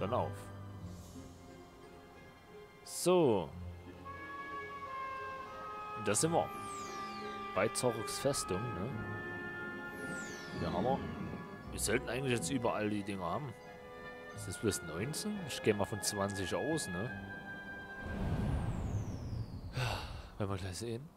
dann auf. So. Und da sind wir. Bei Zorroks Festung, ne? Hier haben wir. Wir sollten eigentlich jetzt überall die Dinger haben. Ist das bloß 19? Ich gehe mal von 20 aus, ne? Werden wir gleich sehen.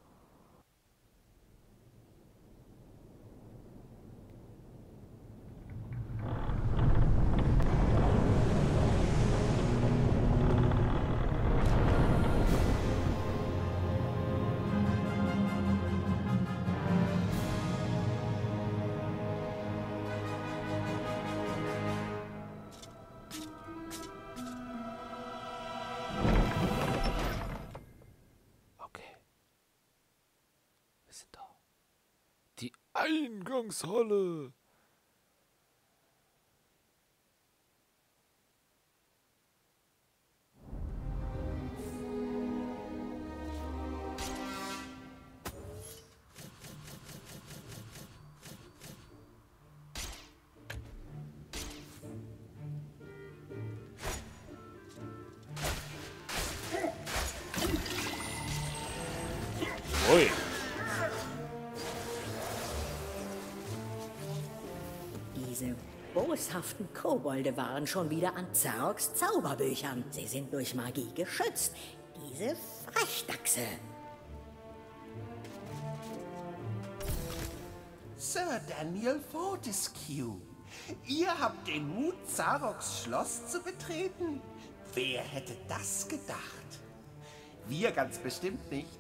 Eingangshalle. Boshaften Kobolde waren schon wieder an Zaroks Zauberbüchern. Sie sind durch Magie geschützt. Diese Frechdachse. Sir Daniel Fortescue, ihr habt den Mut, Zaroks Schloss zu betreten? Wer hätte das gedacht? Wir ganz bestimmt nicht.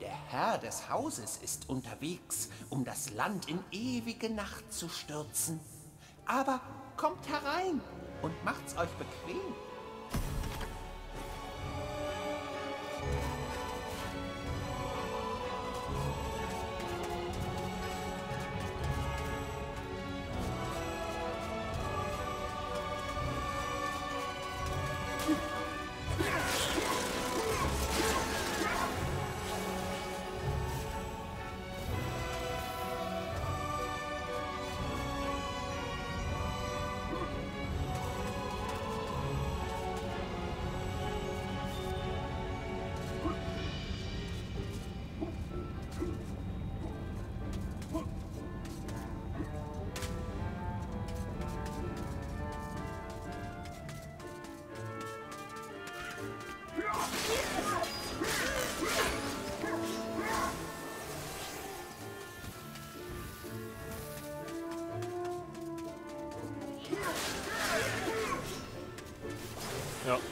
Der Herr des Hauses ist unterwegs, um das Land in ewige Nacht zu stürzen. Aber kommt herein und macht's euch bequem. Ja.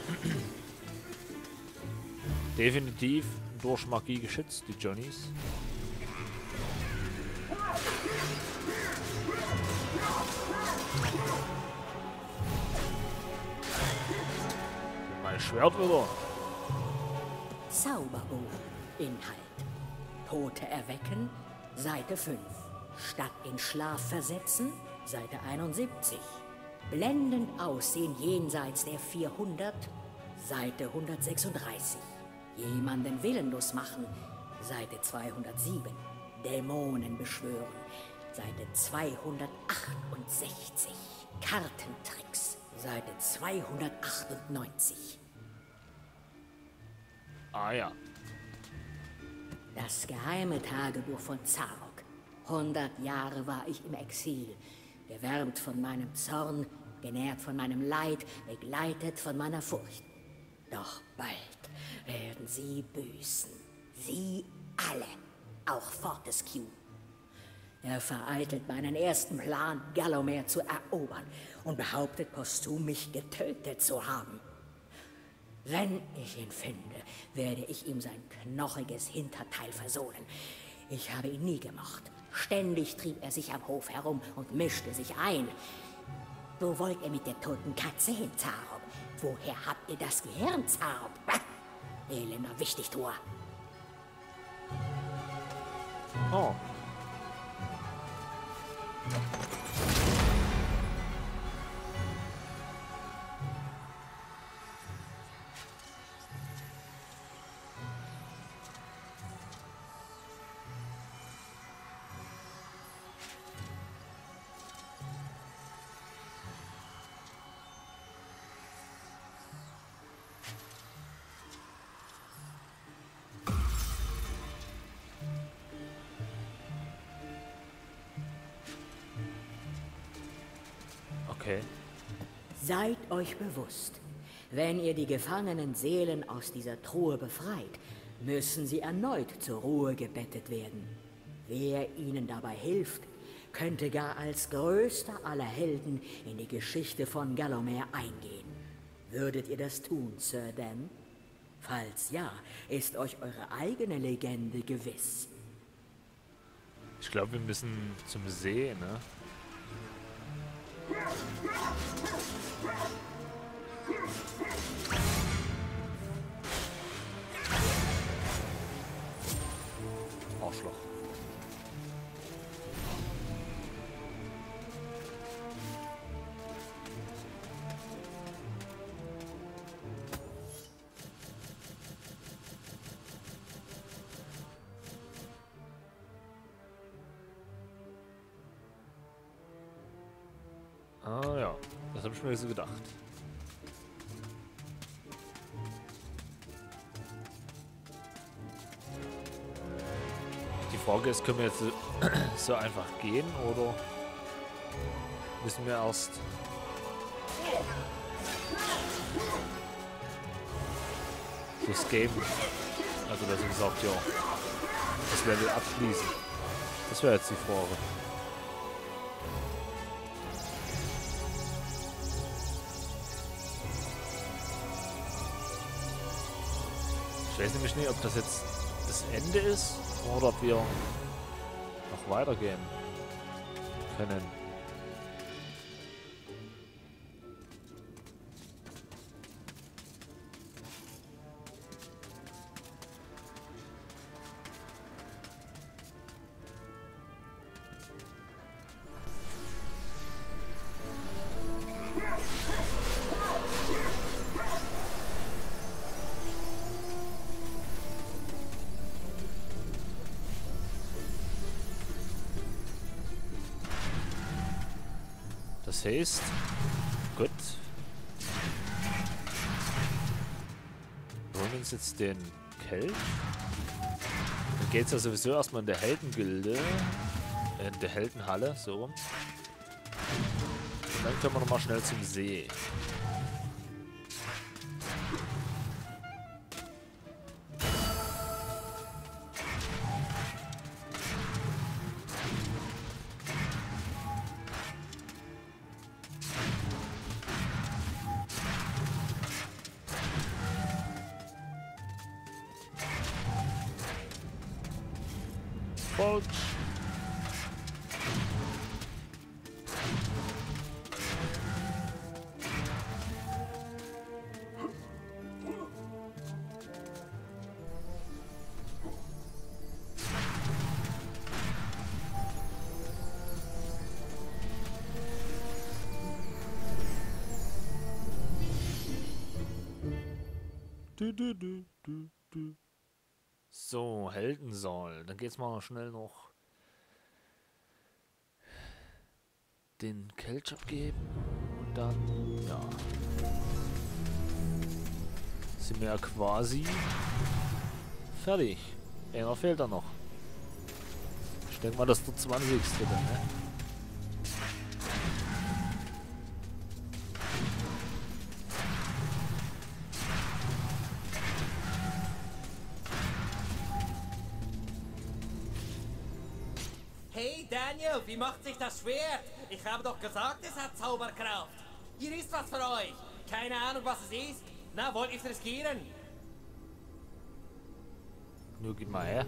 Definitiv durch Magie geschützt, die Johnnies. Mein Schwert wieder. Zauberbuch. Inhalt. Tote erwecken. Seite 5. Stadt in Schlaf versetzen. Seite 71. Blendend aussehen jenseits der 400. Seite 136. Jemanden willenlos machen. Seite 207. Dämonen beschwören. Seite 268. Kartentricks. Seite 298. Ah ja. Das geheime Tagebuch von Zarok. Hundert Jahre war ich im Exil, gewärmt von meinem Zorn, genährt von meinem Leid, begleitet von meiner Furcht. Doch bald werden sie büßen. Sie alle, auch Fortescue. Er vereitelt meinen ersten Plan, Gallomer zu erobern und behauptet posthum, mich getötet zu haben. Wenn ich ihn finde, werde ich ihm sein knochiges Hinterteil versohlen. Ich habe ihn nie gemocht. Ständig trieb er sich am Hof herum und mischte sich ein. Wo wollt ihr mit der toten Katze hin, Zarob? Woher habt ihr das Gehirn, Zarob? Elender Wichtigtuer. Oh. Okay. Seid euch bewusst, wenn ihr die gefangenen Seelen aus dieser Truhe befreit, müssen sie erneut zur Ruhe gebettet werden. Wer ihnen dabei hilft, könnte gar als größter aller Helden in die Geschichte von Gallowmere eingehen. Würdet ihr das tun, Sir Dan? Falls ja, ist euch eure eigene Legende gewiss. Ich glaube, wir müssen zum See, ne? Thank you. Ah ja, das habe ich mir so gedacht. Die Frage ist, können wir jetzt so einfach gehen oder müssen wir erst das Game, also besser gesagt, ja, das Level abschließen? Das wäre jetzt die Frage. Weiß nämlich nicht, ob das jetzt das Ende ist oder ob wir noch weitergehen können. Das heißt, gut. Wir holen uns jetzt den Kelch. Dann geht es ja sowieso erstmal in der Heldengilde. äh, In der Heldenhalle, so rum. Und dann können wir nochmal schnell zum See. So, Heldensaal. Dann geht's mal schnell noch den Kelch abgeben. Und dann, ja. Sind wir ja quasi fertig. Einer fehlt da noch. Ich denke mal, das ist der 20. dann, ne? Wie macht sich das Schwert? Ich habe doch gesagt, es hat Zauberkraft. Hier ist was für euch. Keine Ahnung, was es ist. Na, wollt ihr es riskieren? Nur gib mal her.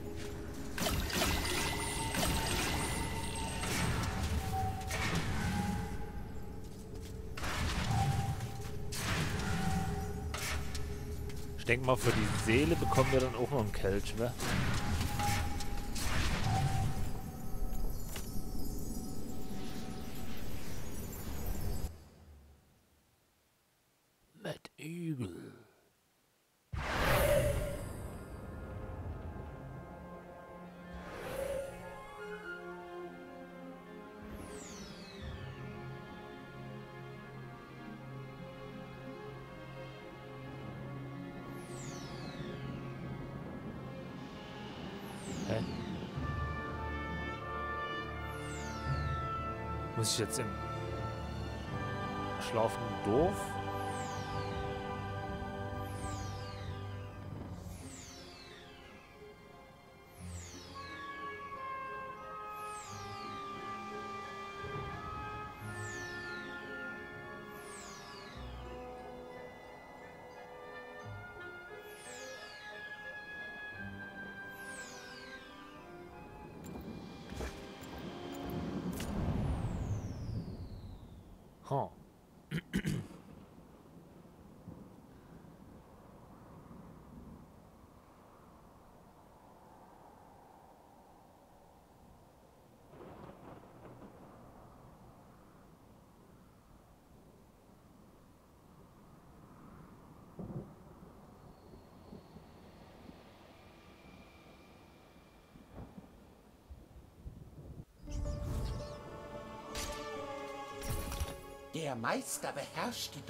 Ich denke mal, für die Seele bekommen wir dann auch noch einen Kelch, ne? Ich jetzt im... schlafenden Dorf. Der Meister beherrscht die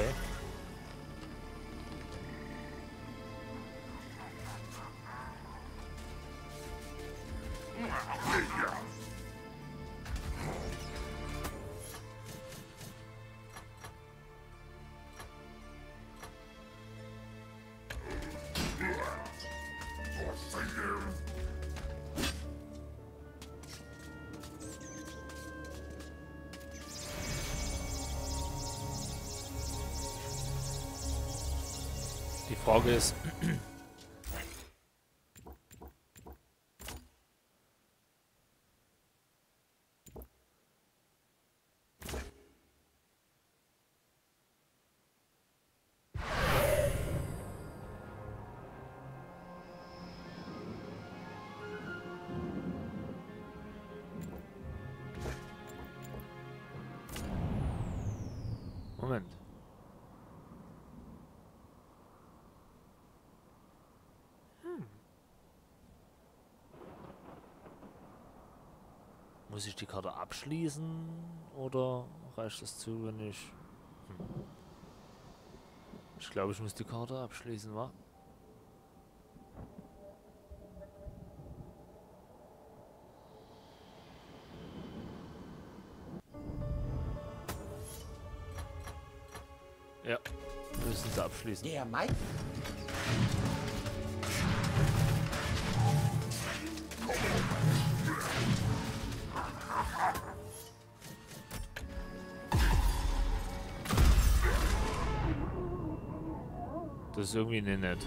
Doch. Okay. Die Frage ist, Moment. Muss ich die Karte abschließen oder reicht das zu, wenn ich... Hm. Ich glaube, ich muss die Karte abschließen, wa? Ja, müssen sie abschließen. Der Meister. Das ist irgendwie nicht nett.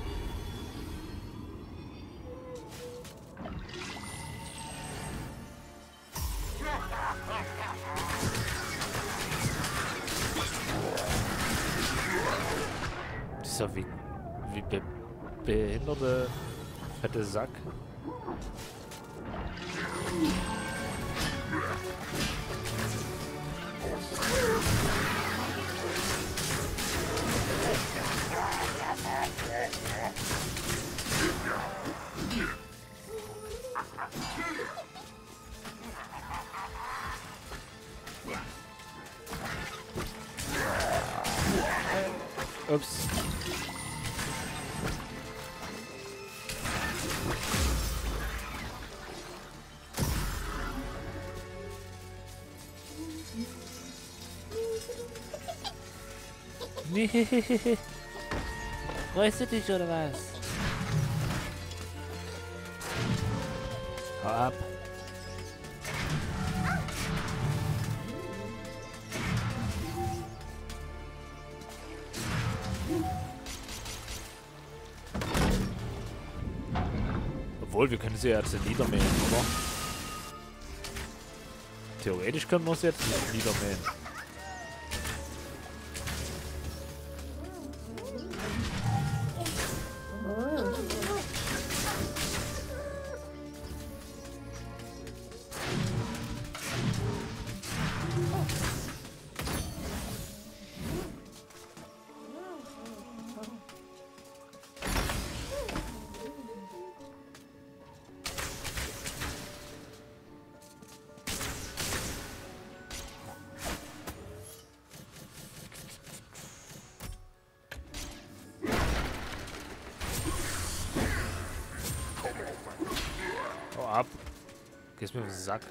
Dieser wie, wie be behinderte fette Sack. Oops. Freust du dich oder was? Hau ab. Obwohl, wir können sie ja jetzt niedermähen, oder? Theoretisch können wir sie jetzt niedermähen. Gehst mir auf den Sack.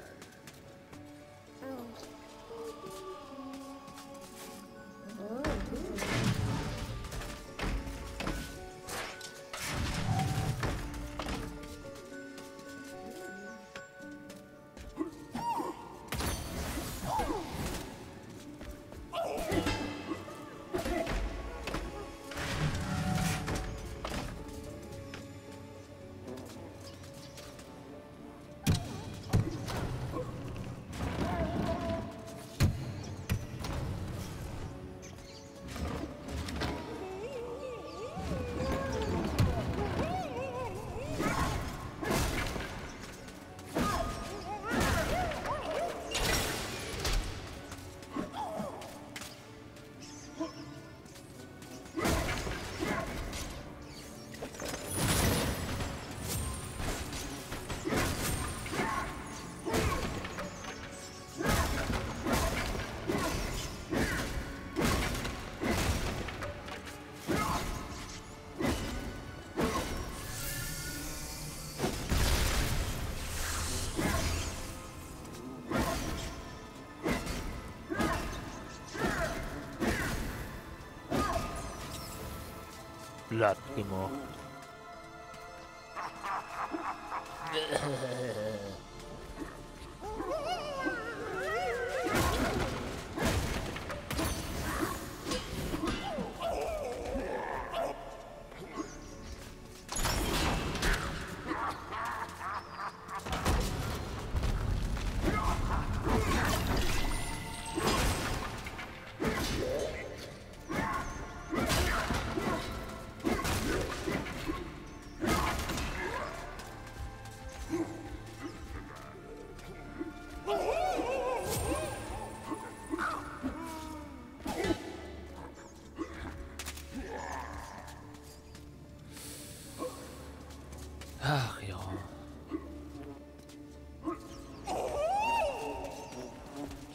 Láctimo.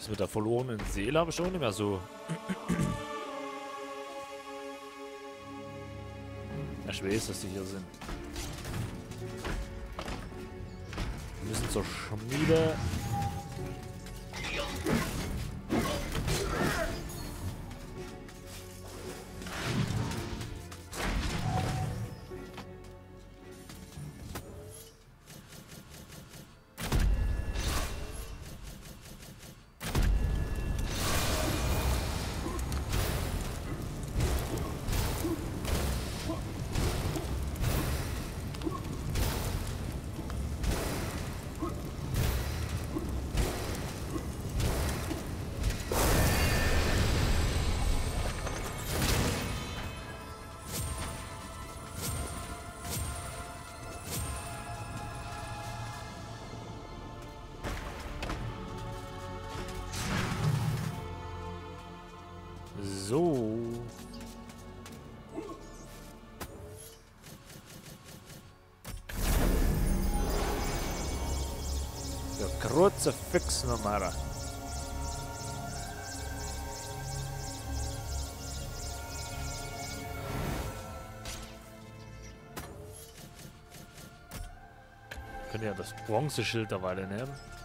Mit der verlorenen Seele habe ich auch nicht mehr so. Ich weiß, dass die hier sind. Wir müssen zur Schmiede. So. Der Kruzifix-Nummer. Können ja das Bronzeschild Weile nehmen.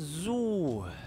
So.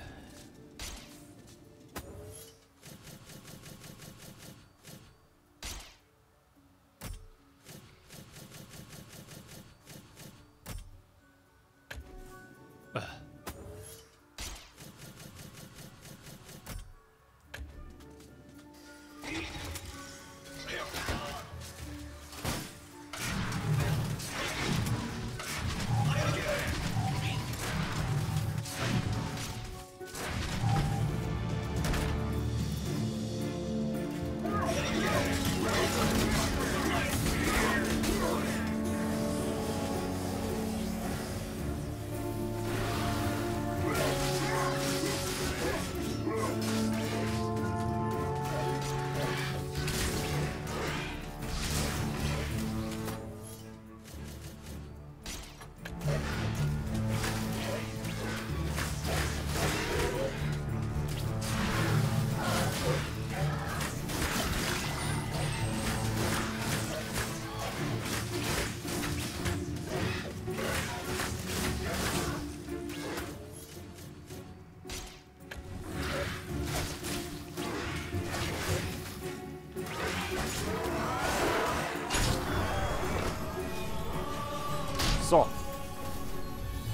So.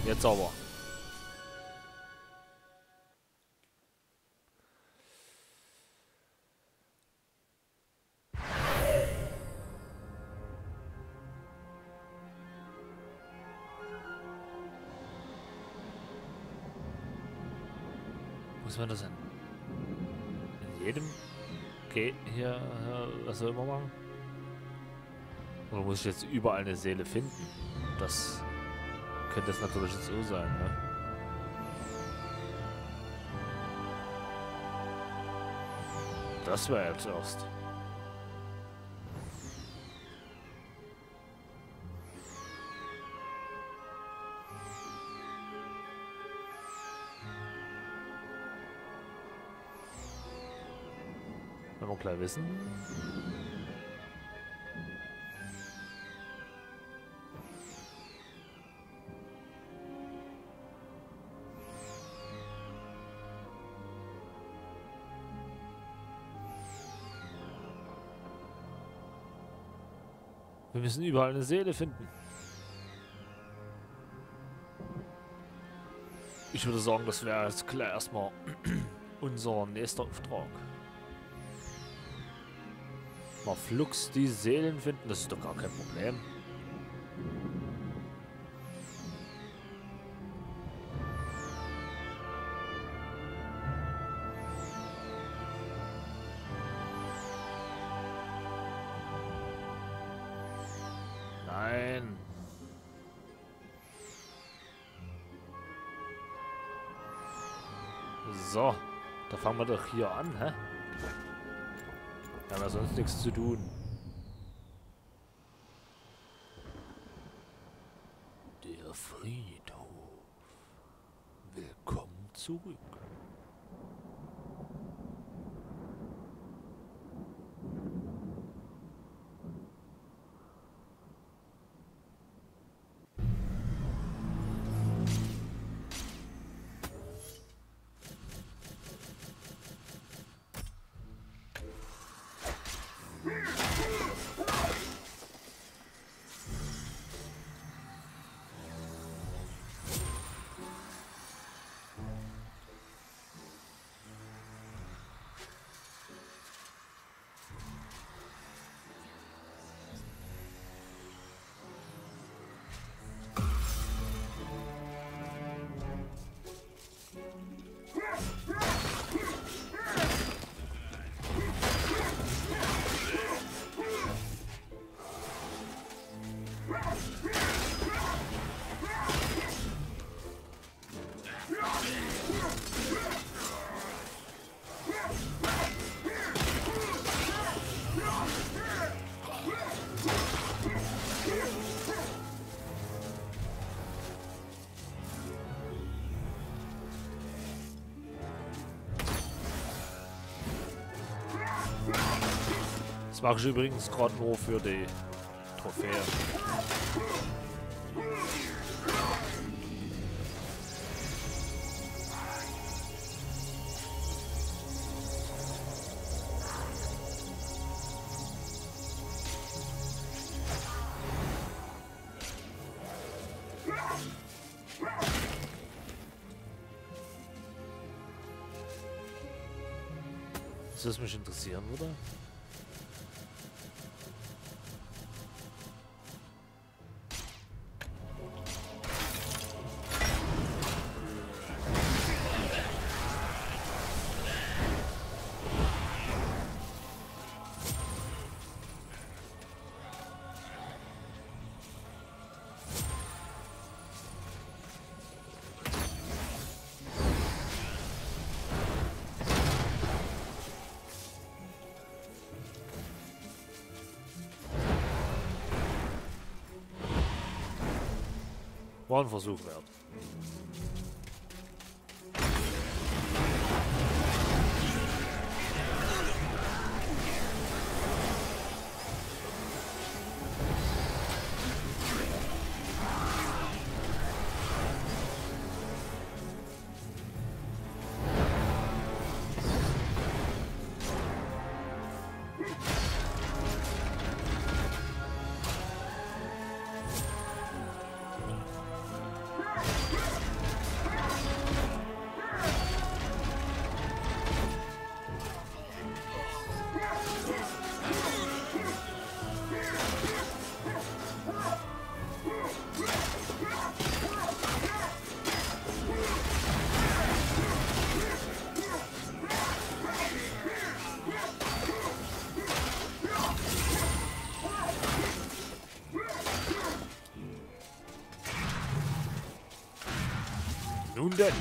Jetzt aber. Muss man das in in jedem Ge hier äh, was soll man machen? Oder muss ich jetzt überall eine Seele finden? Das könnte es natürlich jetzt so sein, ne? Das wäre jetzt erst. Wenn wir gleich wissen. Wir müssen überall eine Seele finden. Ich würde sagen, das wäre jetzt klar erstmal unser nächster Auftrag. Mal flugs die Seelen finden, das ist doch gar kein Problem. So, da fangen wir doch hier an, hä? Wir haben ja sonst nichts zu tun. Der Friedhof. Willkommen zurück. Das mache ich übrigens gerade nur für die Trophäe. Was mich interessieren würde? War ein Versuch wert. Denn.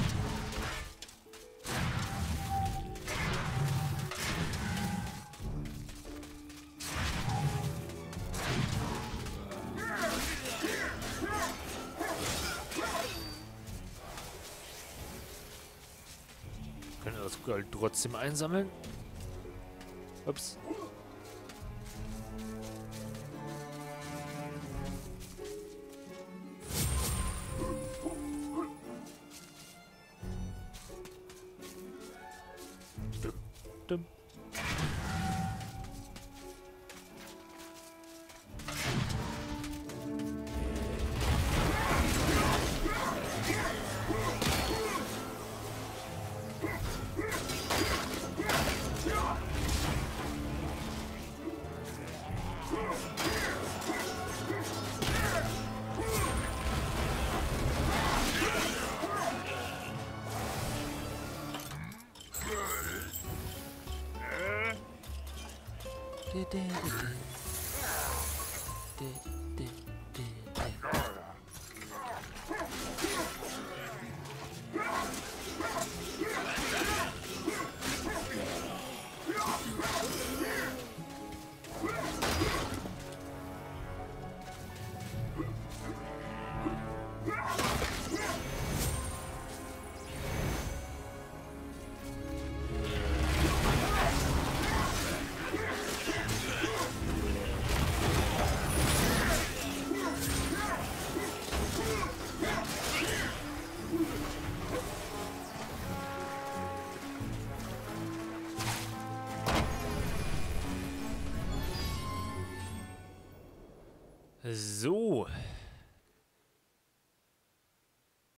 Können wir das Gold trotzdem einsammeln? Ups. でででででで So,